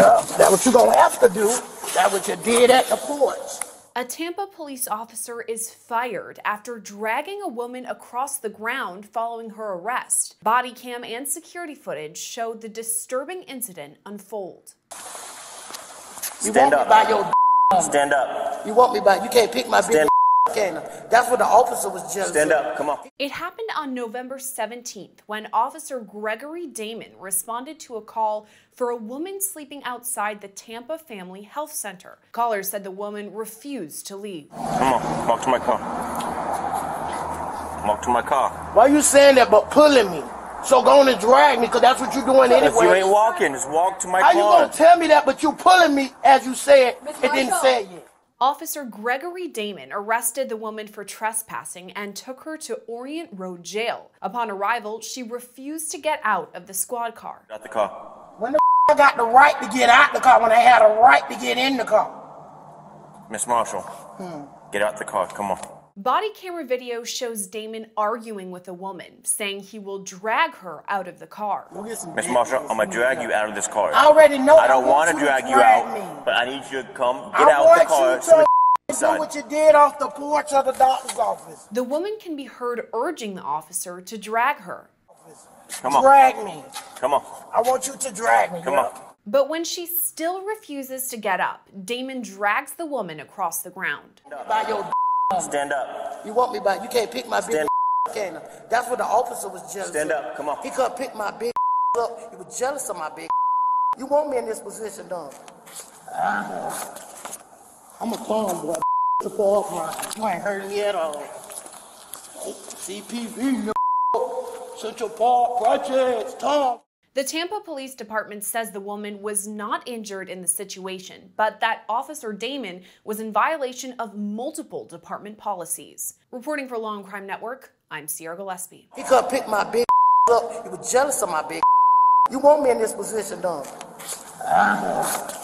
Yeah, that's what you gonna have to do. That's what you did at the porch. A Tampa police officer is fired after dragging a woman across the ground following her arrest. Body cam and security footage showed the disturbing incident unfold. Stand You Stand want up. me by your Stand up. You want me by you can't pick my Stand- can That's what the officer was jealous Stand up. Come on. It happened on November 17th when Officer Gregory Damon responded to a call for a woman sleeping outside the Tampa Family Health Center. Callers said the woman refused to leave. Come on. Walk to my car. Walk to my car. Why you saying that but pulling me? So go on and drag me, because that's what you're doing anyway. If you ain't walking, just walk to my car. How you car. gonna tell me that but you pulling me as you said it didn't say it yet? Officer Gregory Damon arrested the woman for trespassing and took her to Orient Road Jail. Upon arrival, she refused to get out of the squad car. Get out the car. When the I got the right to get out the car when I had a right to get in the car. Miss Marshall. Hmm. Get out the car. Come on. Body camera video shows Damon arguing with a woman, saying he will drag her out of the car. Go get some Miss Marshall. I'm gonna drag you out of this car. I already know. I don't want want to drag you out, me. but I need you to come I get out the car. you so we to can do what you did off the porch of the doctor's office. The woman can be heard urging the officer to drag her. Come on. Drag me. Come on. I want you to drag me. Come yeah. on. But when she still refuses to get up, Damon drags the woman across the ground. By your Stand up. You want me back. you can't pick my big can That's what the officer was jealous of. Stand up. Come on. He couldn't pick my big up. He was jealous of my big You want me in this position, don't? I'm a calm boy. The crying. You ain't hurting me at all. CPV, no. Central Park Projects, Tom. The Tampa Police Department says the woman was not injured in the situation, but that Officer Damon was in violation of multiple department policies. Reporting for Law&Crime Network, I'm Sierra Gillespie. He couldn't pick my big up. He was jealous of my big You want me in this position, don't you?